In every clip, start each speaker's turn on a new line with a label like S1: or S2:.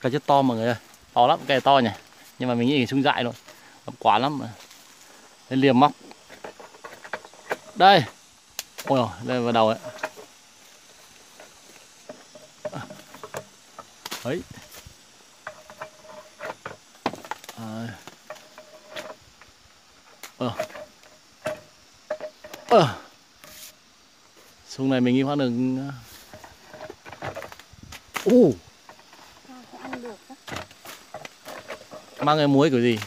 S1: Cây rất to mọi người ơi. To lắm, cây to nhỉ. Nhưng mà mình nghĩ sung dại luôn. Quá lắm mà. Liềm móc. Đây. Ôi dồi, đây vào đầu ấy. Đấy. À. Ờ Ờ Sung này mình nghĩ khoảng được Ồ.
S2: uh được đó
S1: mang cái muối kiểu gì?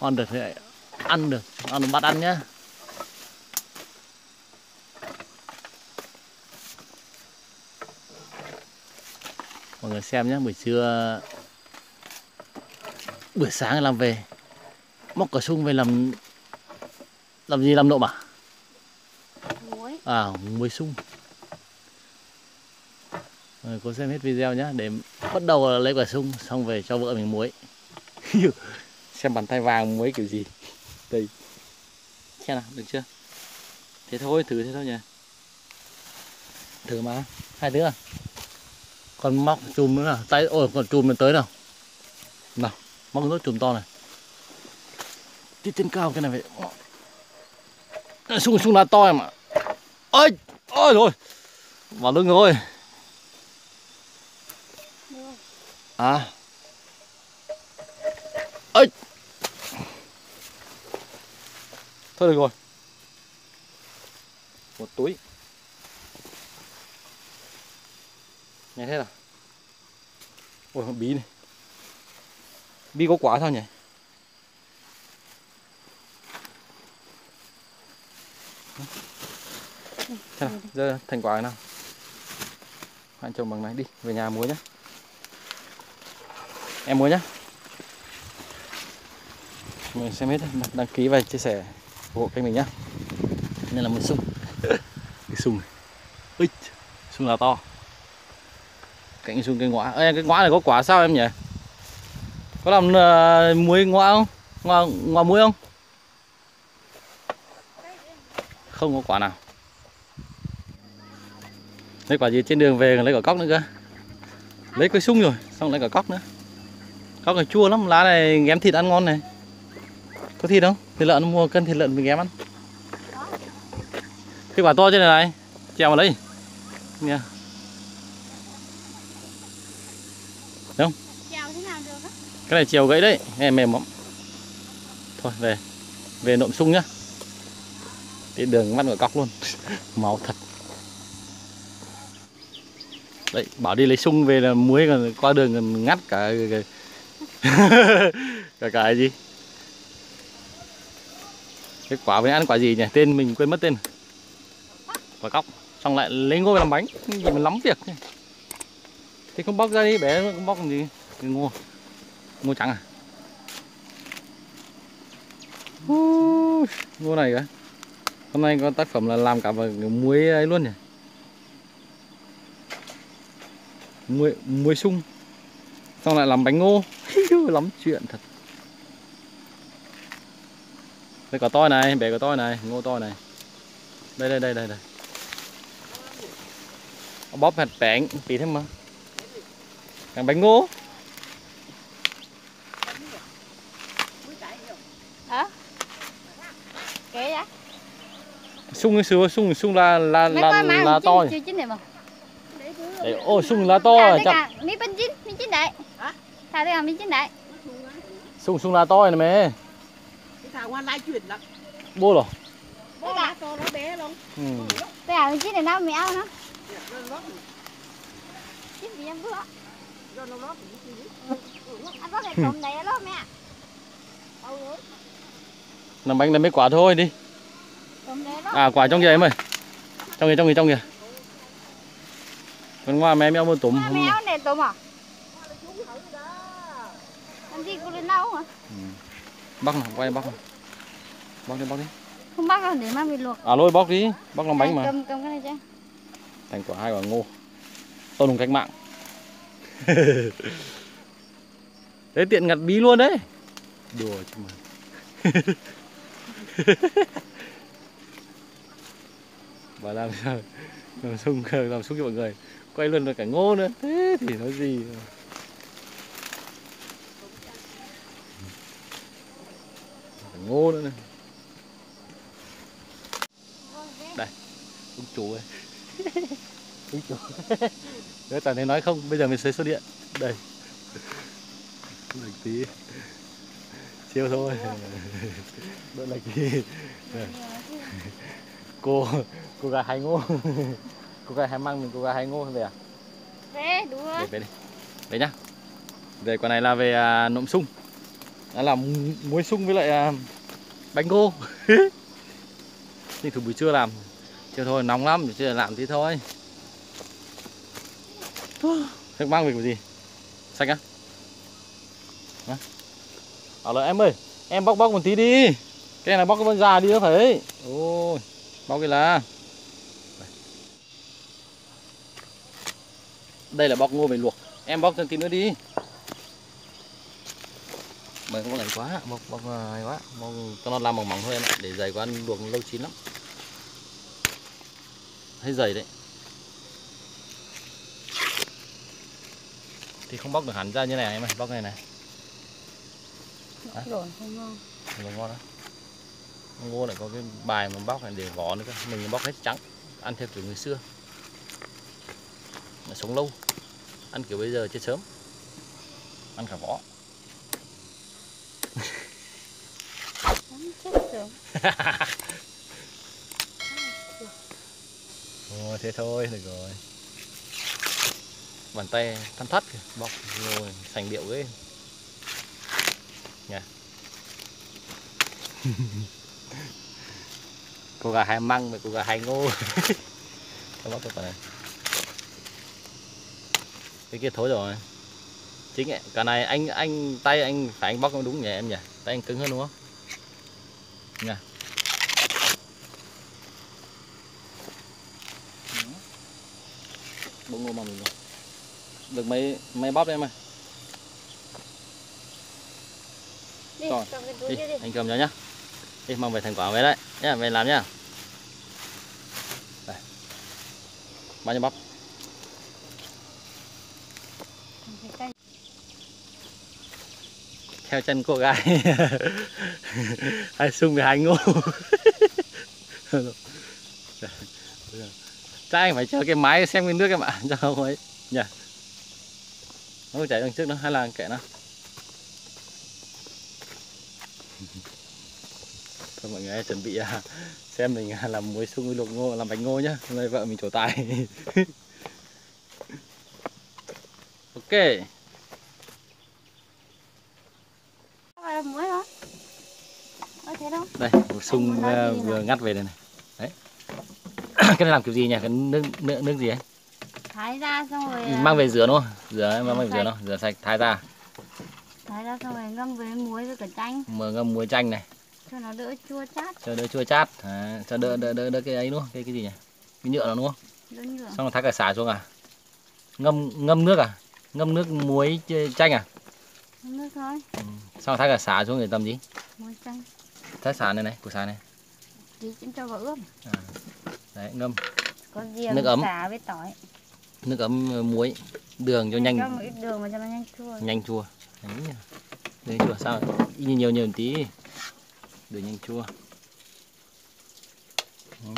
S1: Ăn được thì ăn được. Ăn được bắt ăn nhá. Mọi người xem nhé buổi trưa buổi sáng làm về móc cả sung về làm làm gì làm nộm à?
S2: Muối.
S1: À muối sung. Rồi cô xem hết video nhé để bắt đầu là lấy quả sung xong về cho vợ mình muối. Xem bàn tay vàng muối kiểu gì. Đây. Xem nào được chưa? Thế thôi thử thế thôi nhỉ. Thử mà. Hai đứa à? còn móc chùm nữa nào tay ôi còn chùm mình tới nào nào móc nốt chùm to này. Đi trên cao cái này phải sung sung là to mà ôi ôi rồi. Vào lưng rồi à ơi thôi được rồi. Một túi. Nghe thế nào? Ôi bí này. Bí có quả sao nhỉ? Thế nào? Giờ thành quả nào? Bạn trồng bằng này đi, về nhà muối nhé em muối nhé mình xem hết đăng, ký và chia sẻ ủng hộ kênh mình nhé nên là một sung. Cái sung này. Ích, sung là to. Cạnh sung cây ngõa. Ê, cái ngõa này có quả sao em nhỉ? Có làm uh, muối ngõa không? Ngõa, ngõa muối không? Không có quả nào. Lấy quả gì trên đường về lấy quả cóc nữa cơ. Lấy cây sung rồi xong lấy quả cóc nữa cóc này chua lắm lá này ghém thịt ăn ngon này. Có thịt không? Thịt lợn mua cân thịt lợn mình ghém ăn. Cái quả to trên này này trèo vào lấy nha. Đúng không? Cái này trèo gãy đấy. Nghe mềm lắm. Thôi về. Về nộm sung nhá. Đi đường mắt của cóc luôn. Máu thật. Đấy bảo đi lấy sung về là muối còn qua đường còn ngắt cả cả cả, cái gì? Cái quả với ăn quả gì nhỉ? Tên mình quên mất tên. Quả cóc. Xong lại lấy ngô làm bánh. Gì mà lắm việc nhỉ? Thì không bóc ra đi, bé không bóc làm gì. Cái ngô. Ngô trắng à? Ngô này cả hôm nay có tác phẩm là làm cả vào muối ấy luôn nhỉ? Muối muối sung. Xong lại làm bánh ngô lắm chuyện thật. Đây quả to này bẻ quả to này ngô to này. Đây đây đây đây đây. Bóp hạt bánh tí thêm mà. Làm bánh ngô.
S2: Hả? Kệ vậy?
S1: sung cái sung sung sung là là
S2: Mấy
S1: là, là to đấy ô sung là to chắc
S2: mi bên chín, mi chín đấy.
S3: Hả?
S2: Thà tất cả mi chín đấy.
S1: sung sung là to này mẹ
S3: cái thằng ngoan lai chuyển lắm
S1: bố rồi
S3: bố nó to nó bé luôn
S1: ừ.
S2: Tất cả mi chín này nó mẹ ao nó.
S3: nó
S2: Chín vì em bữa.
S3: nó nó nó
S2: Anh có cái này đó mẹ.
S1: làm bánh là mấy quả thôi đi à quả trong kia em ơi trong kia trong kia trong kia còn ngoài mẹ mèo mua
S2: mẹ ao này tụm à? Lên đâu hả?
S1: bóc nào quay bóc nào. bóc đi bóc đi.
S2: Không bắt đâu để má bị luộc.
S1: à lôi bóc đi. Bóc làm bánh mà.
S2: Cầm cầm cái này em.
S1: thành quả hai quả ngô. Tôn hùng cách mạng. Đấy tiện ngặt bí luôn đấy. Đùa chứ mà. Và làm sao? Làm sung làm sung cho mọi người quay luôn cả ngô nữa? Thế thì nói gì ngô nữa này ông chủ ơi. Ông chủ. Nếu toàn thấy nói không bây giờ mình sẽ số điện. Đây. Lệch tí. Chiêu thôi. Đỡ lệch tí cô cô gà hai ngô. Cô gà hai măng mình cô gà hai ngô về à?
S2: Về đùa
S1: về về đi. Về nhá. Về quả này là về à, nộm sung. Đó là mu- muối sung với lại à, bánh ngô thì thử buổi trưa làm. Chưa thôi, nóng lắm chưa làm tí thôi. Thế mang về cái gì? Xanh á? À? à em ơi, em bóc bóc một tí đi. Cái này bóc cái con già đi nữa phải. Ôi, bóc cái là đây là bóc ngô về luộc. Em bóc thêm tí nữa đi không có lạnh quá bóc bóc à, hay quá. Bóc cho nó làm mỏng mỏng thôi em ạ để dày quá ăn luộc lâu chín lắm. Thấy dày đấy. Thì không bóc được hẳn ra như này em ơi bóc này này?
S2: Lộn không ngon.
S1: Ngô ngon đó ngô lại có cái bài mà bóc này để vỏ nữa cơ. Mình bóc hết trắng ăn theo kiểu người xưa. Mà sống lâu ăn kiểu bây giờ chết sớm. Ăn cả vỏ
S2: Không
S1: Ồ, thế thôi được rồi. Bàn tay thăn thắt kìa bóc rồi sành điệu ghê nha. Cô gà hai măng với cô gà hai ngô. Bóc cái này. Cái kia thối rồi. Chính ấy, cả này anh anh tay anh phải anh bóc nó đúng nhỉ em nhỉ? Tay anh cứng hơn đúng không? Nha. Bông ngô mình rồi. được mấy mấy bóp em ơi.
S2: Đi
S1: Rồi, đi
S2: đi.
S1: anh cầm cho nhá. Đi mang về thành quả về đấy. Nhá về làm nhá. Đây. Bao nhiêu bắp
S2: Cái cây
S1: theo chân cô gái. Hai sung với hai ngô chắc anh phải chờ cái máy xem cái nước em ạ. Cho không ấy nhỉ nó chảy đằng trước nó hay là kệ nó. Thôi mọi người chuẩn bị à, xem mình à, làm muối sung với luộc ngô, làm bánh ngô nhá. Hôm nay vợ mình trổ tài. Ok
S2: Có phải là muối hả? Có thế đâu
S1: đây sung
S2: gì
S1: vừa ngắt về đây này. Đấy. Cái này làm kiểu gì nhỉ? Cái nước nước nước gì ấy?
S2: Thái ra xong rồi à,
S1: mang về rửa đúng không? Rửa mang về
S2: Rửa
S1: nó rửa sạch thái ra.
S2: Thái ra xong rồi ngâm với muối với cả chanh.
S1: Mà ngâm muối chanh này.
S2: Cho nó đỡ chua chát.
S1: Cho đỡ chua chát. À, cho đỡ đỡ đỡ đỡ cái ấy đúng không? Cái cái gì nhỉ? Cái nhựa nó đúng không?
S2: Đỡ nhựa.
S1: Xong rồi thái cả xả xuống à? Ngâm ngâm nước à? Ngâm nước muối ch- chanh à?
S2: Ngâm nước thôi.
S1: Ừ. xong rồi thái cả xả xuống để tầm gì?
S2: Muối chanh
S1: thái xả này này củ xả này.
S2: Tí cũng cho vào ướp
S1: đấy ngâm.
S2: Có riêng
S1: Nước ấm.
S2: xả với tỏi.
S1: Nước ấm ờ, muối đường cho
S2: Cho
S1: nhanh
S2: một ít đường mà cho nó nhanh chua.
S1: Nhanh chua. Đấy đường chua sao nhiều nhiều nhiều một tí. Đường nhanh chua.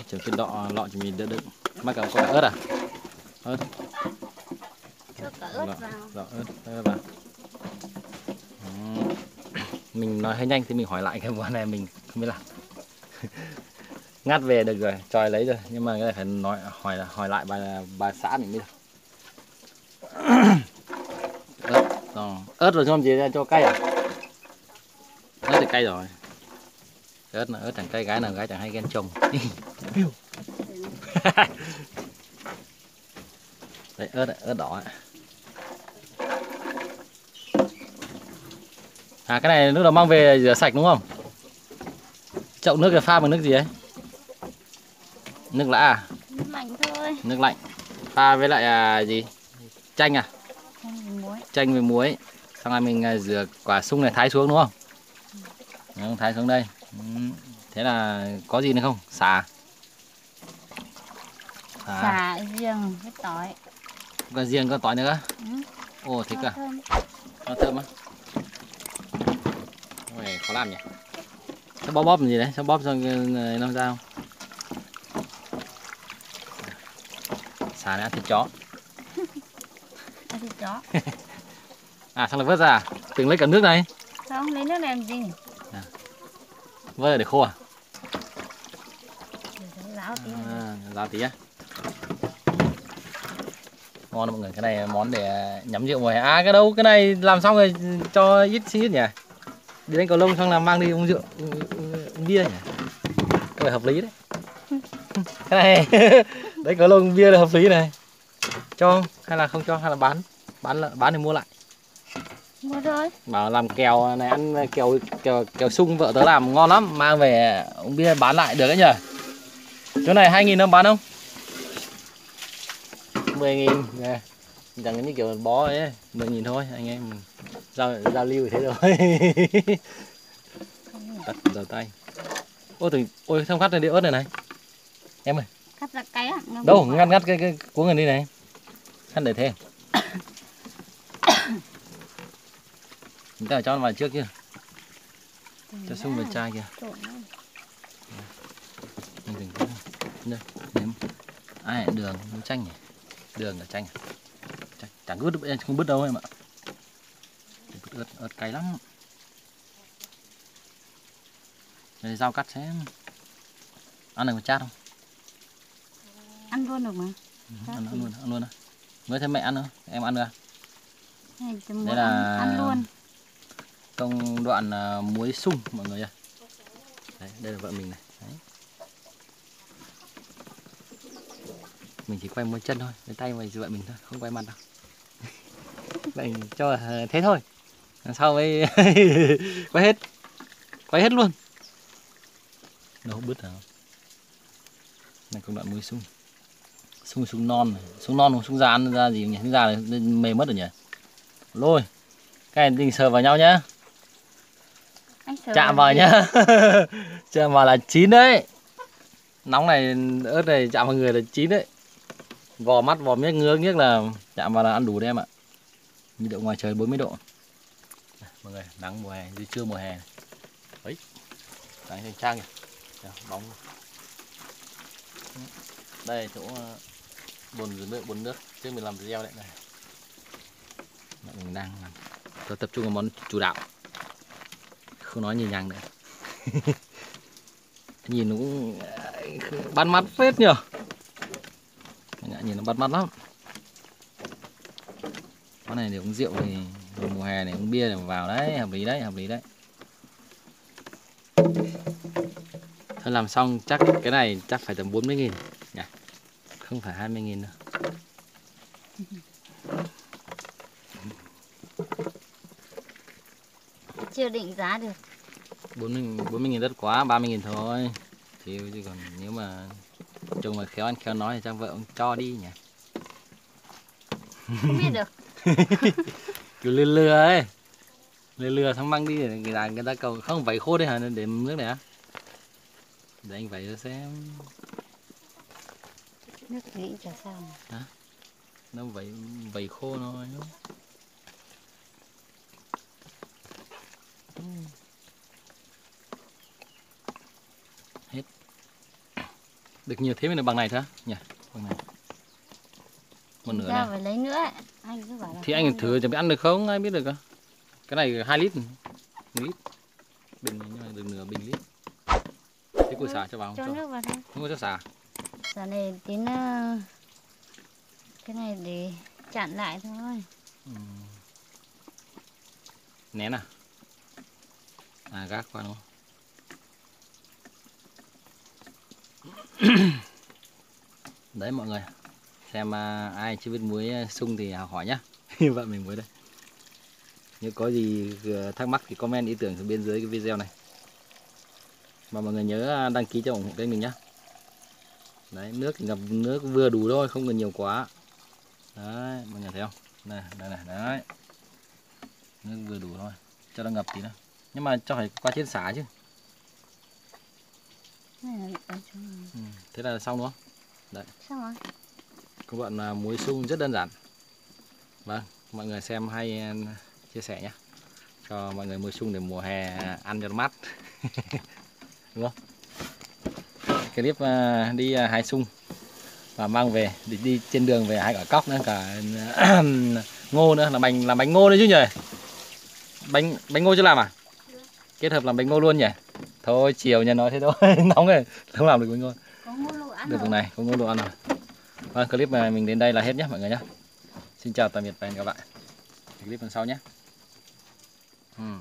S1: Chở cái lọ lọ cho mình đỡ đựng. Mắc cả có cả ớt à? Ớt.
S2: Cho cả ớt vào.
S1: lọ ớt vào mình nói hơi nhanh thì mình hỏi lại cái món này, mình không biết làm. Ngắt về được rồi, tròi lấy rồi. Nhưng mà cái này phải nói, hỏi hỏi lại bà bà xã mình mới được. Ớt rồi ớt rồi xong gì, ra cho cay à? Ớt thì cay rồi. Ớt là ớt chẳng cay, gái nào gái chẳng hay ghen chồng. Đấy, ớt ớt đỏ ạ. À cái này nước đó mang về rửa sạch đúng không? Chậu nước là pha bằng nước gì ấy? Nước lã à?
S2: Nước lạnh thôi.
S1: Nước lạnh. Pha với lại à, gì? Chanh à?
S2: Chanh với muối.
S1: Chanh với muối. Xong rồi mình à, rửa quả sung này thái xuống đúng không? Đúng, thái xuống đây. Ừ, thế là có gì nữa không? Xả xả
S2: Xả riêng với tỏi.
S1: Cả riêng con tỏi nữa?
S2: Ừ.
S1: Ồ thích à?
S2: thơm.
S1: Nó thơm á? Ôi, khó làm nhỉ? Sao bóp bóp làm gì đấy? Sao bóp xong này nó ra không? Xả đã thịt chó.
S2: Ăn thịt chó.
S1: À xong rồi vớt ra à? Từng lấy cả nước này.
S2: Không, lấy nước này làm gì?
S1: Vớt là để khô à?
S2: Ráo tí.
S1: À, ráo tí á. Ngon mọi người, cái này món để nhắm rượu mùa hè. À cái đâu, cái này làm xong rồi cho ít xin ít nhỉ? Đi đánh cầu lông xong là mang đi uống rượu, uống, bia nhỉ? Cái này hợp lý đấy. Cái này đánh cầu lông bia là hợp lý này. Cho không? Hay là không cho hay là bán? Bán là bán thì mua lại.
S2: Mua thôi.
S1: Bảo làm kèo này ăn kèo kèo kèo sung vợ tớ làm ngon lắm, mang về uống bia bán lại được đấy nhỉ? Chỗ này 2.000 không bán không? 10.000 nè. Chẳng như kiểu bó ấy, 10.000 thôi anh em giao giao lưu thế rồi. Tắt đầu tay. Ôi từ ôi không cắt đi ớt này này. Em ơi,
S2: Cắt ra cái ngâm
S1: đâu
S2: vào.
S1: ngắt ngắt cái cái cuống này đi này. Khăn để thế. Chúng ta cho nó vào trước kia, cho sung vào chai. Mình đây nếm ai đường chanh nhỉ đường là chanh à? chanh chẳng bứt không bứt đâu em ạ ớt ớt cay lắm. Đây dao cắt xem ăn được có chát không?
S2: Ăn luôn được mà.
S1: Ừ, ăn, ăn luôn ăn luôn á. Mới thấy mẹ ăn nữa em ăn được à? Đây là-
S2: ăn, ăn luôn.
S1: công đoạn à, muối sung mọi người ơi đấy, đây là vợ mình này. Đấy. mình chỉ quay mỗi chân thôi cái tay mình vợ mình thôi không quay mặt đâu. Vậy cho thế thôi sau mới quay hết. Quay hết luôn. Đâu bứt hả? Này công đoạn muối sung. Sung sung non này. sung non không? Sung già ăn ra gì nhỉ? Sung già này mềm mất rồi nhỉ? Lôi. Cái này mình sờ vào nhau nhá.
S2: Anh sờ
S1: chạm vào nhá. Chạm vào là chín đấy. Nóng này ớt này chạm vào người là chín đấy. Vò mắt vò miếc ngứa nghiếc là chạm vào là ăn đủ đấy em ạ. Nhiệt độ ngoài trời 40 độ mọi người, nắng mùa hè dưới trưa mùa hè ấy nắng trên trang kìa. Bóng đây, chỗ ờ, bồn rửa nước, bồn nước. Trước mình làm video đấy, này. Mình đang làm. Tôi tập trung vào món chủ đạo. Không nói nhìn nhằng nữa. Nhìn nó cũng ờ, bắt mắt phết nhở nhìn nó bắt mắt lắm. Món này thì uống rượu thì mùa hè này uống bia để vào đấy hợp lý đấy hợp lý đấy. Thôi làm xong chắc cái này chắc phải tầm 40 nghìn. Nhỉ không phải 20 nghìn nữa
S2: Chưa định giá được.
S1: 40 40 nghìn đất quá 30 nghìn thôi. Chịu chứ còn nếu mà chồng mà khéo ăn khéo nói thì chắc vợ ông cho đi nhỉ.
S2: Không biết được.
S1: kiểu lừa lừa ấy. Lừa lừa xong mang đi để người ta người ta cầu không vẩy khô đây hả? Để nước này á. Để anh vẩy cho xem.
S2: Nước nghĩ chả sao. mà.
S1: nó vẩy vẩy khô thôi hết. Được nhiều thế mới được bằng này thôi nhỉ bằng này một nửa này
S2: phải lấy nữa. Anh cứ bảo là
S1: thì anh thử chẳng biết ăn được không? Ai biết được à cái này 2 lít 1 lít. Bình nhưng mà được nửa bình lít. Thế củ xả cho vào
S2: Cho
S1: không cho.
S2: nước vào thôi.
S1: không có cho xả.
S2: Giờ này tí nữa cái này để chặn lại thôi.
S1: Ừ. nén à? À gác qua đúng không? Đấy mọi người xem à, ai chưa biết muối à, sung thì học hỏi nhá. Vợ mình muối đây. Nếu có gì thắc mắc thì comment ý tưởng ở bên dưới cái video này. Và mọi người nhớ à, đăng ký cho ủng hộ kênh mình nhá. Đấy nước thì ngập nước vừa đủ thôi không cần nhiều quá. Đấy mọi người thấy không? Này đây này đấy. Nước vừa đủ thôi cho nó ngập tí nữa nhưng mà cho phải qua trên xả chứ. Ừ. thế là xong đúng không?
S2: Xong rồi.
S1: Công đoạn là muối sung rất đơn giản. Vâng mọi người xem hay ờ, chia sẻ nhé cho mọi người mua sung để mùa hè ăn cho nó mát. Đúng không? Clip ờ, đi hái sung và mang về đi, đi trên đường về hái cả cóc nữa cả ngô nữa làm bánh làm bánh ngô nữa chứ nhỉ? Bánh bánh ngô chưa làm à? Kết hợp làm bánh ngô luôn nhỉ? Thôi chiều nhà nói thế thôi nóng rồi không làm được bánh ngô.
S2: Có ngô ăn
S1: được
S2: rồi.
S1: này có ngô đồ ăn rồi vâng clip mà mình đến đây là hết nhé mọi người nhé xin chào tạm biệt và hẹn gặp lại. Clip lần sau nhé Hmm.